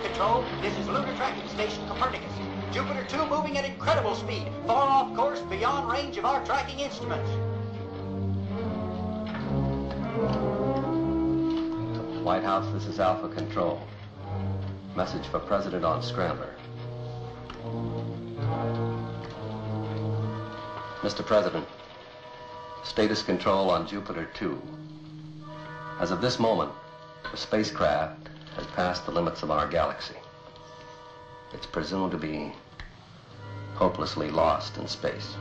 Control. This is Lunar Tracking Station Copernicus. Jupiter 2 moving at incredible speed, far off course, beyond range of our tracking instruments. White House, this is Alpha Control. Message for President on Scrambler. Mr. President, status control on Jupiter 2. As of this moment, the spacecraft passed the limits of our galaxy. It's presumed to be hopelessly lost in space.